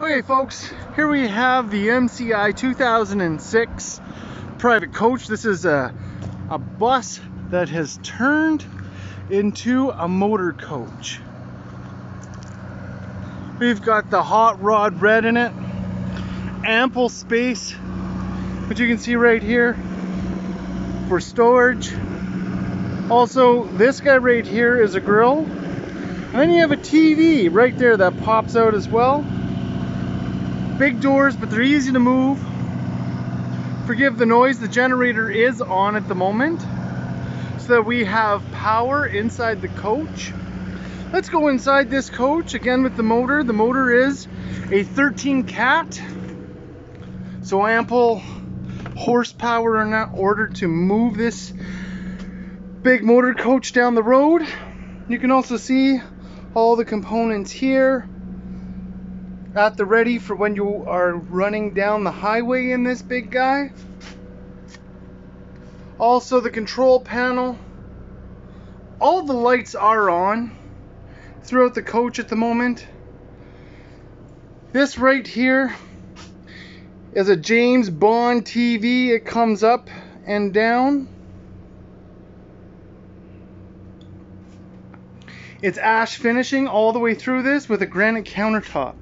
Okay folks, here we have the MCI 2006 private coach. This is a, a bus that has turned into a motor coach. We've got the hot rod red in it, ample space, which you can see right here for storage. Also, this guy right here is a grill. And then you have a TV right there that pops out as well. Big doors, but they're easy to move. Forgive the noise, the generator is on at the moment. So that we have power inside the coach. Let's go inside this coach again with the motor. The motor is a 13 cat. So ample horsepower in order to move this big motor coach down the road. You can also see all the components here at the ready for when you are running down the highway in this big guy. Also the control panel. All the lights are on throughout the coach at the moment. This right here is a James Bond TV. It comes up and down. It's ash finishing all the way through this with a granite countertop.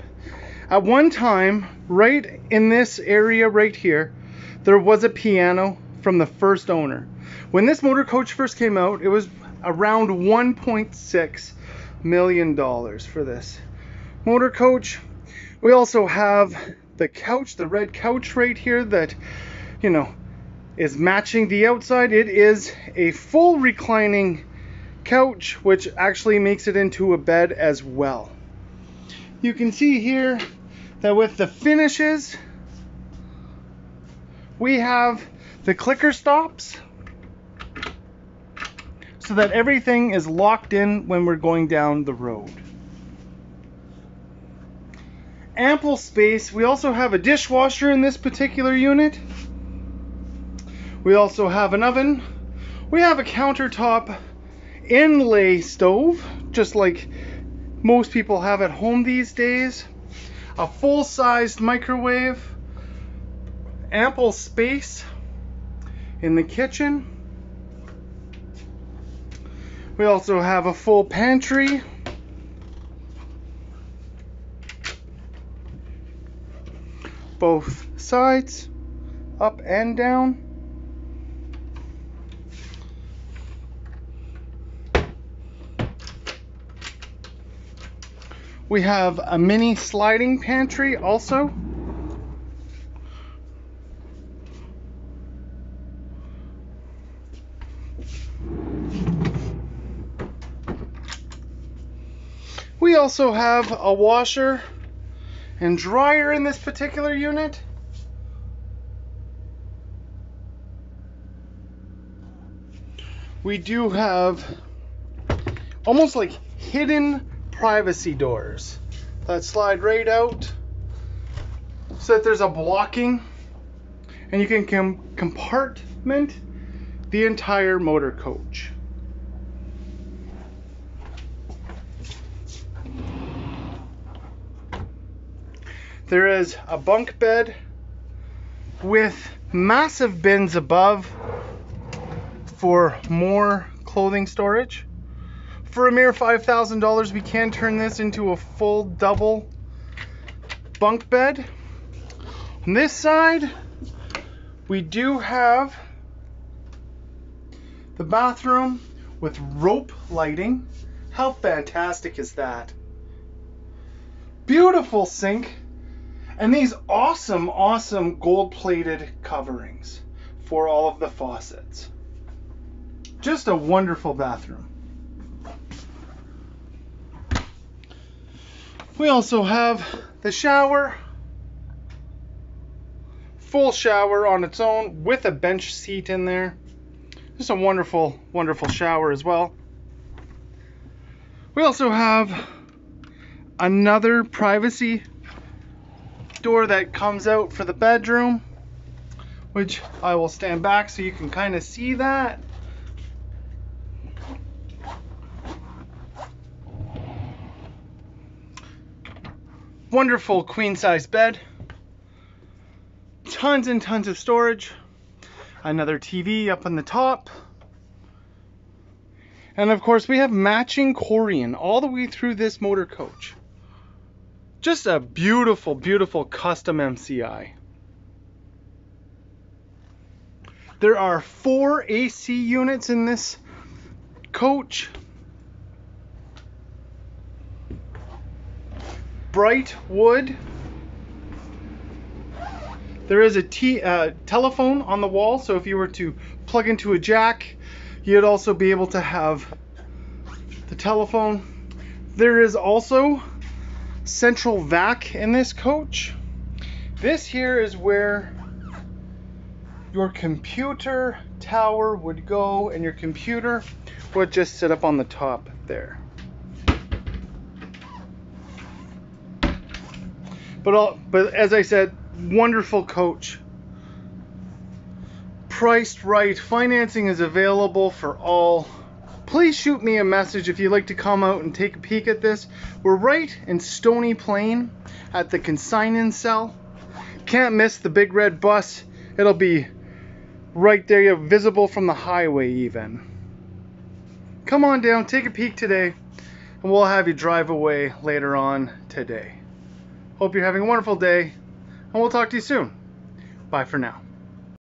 At one time, right in this area right here, there was a piano from the first owner. When this motor coach first came out, it was around 1.6 million dollars for this motor coach. We also have the couch, the red couch right here that, you know, is matching the outside. It is a full reclining couch, which actually makes it into a bed as well. You can see here that with the finishes, we have the clicker stops so that everything is locked in when we're going down the road. Ample space. We also have a dishwasher in this particular unit. We also have an oven. We have a countertop inlay stove, just like most people have at home these days. A full-sized microwave, ample space in the kitchen. We also have a full pantry. Both sides, up and down. We have a mini sliding pantry also. We also have a washer and dryer in this particular unit. We do have almost like hidden privacy doors that slide right out so that there's a blocking and you can com compartment the entire motor coach. There is a bunk bed with massive bins above for more clothing storage for a mere $5,000, we can turn this into a full double bunk bed. On this side, we do have the bathroom with rope lighting. How fantastic is that? Beautiful sink. And these awesome, awesome gold plated coverings for all of the faucets. Just a wonderful bathroom. We also have the shower, full shower on its own with a bench seat in there. Just a wonderful, wonderful shower as well. We also have another privacy door that comes out for the bedroom, which I will stand back so you can kind of see that. Wonderful queen size bed. Tons and tons of storage. Another TV up on the top. And of course, we have matching Corian all the way through this motor coach. Just a beautiful, beautiful custom MCI. There are four AC units in this coach. Bright wood. There is a t uh, telephone on the wall, so if you were to plug into a jack, you'd also be able to have the telephone. There is also central vac in this coach. This here is where your computer tower would go and your computer would just sit up on the top there. But all, but as I said, wonderful coach. Priced right, financing is available for all. Please shoot me a message if you'd like to come out and take a peek at this. We're right in Stony Plain at the consignment cell. Can't miss the big red bus. It'll be right there, visible from the highway even. Come on down, take a peek today, and we'll have you drive away later on today. Hope you're having a wonderful day, and we'll talk to you soon. Bye for now.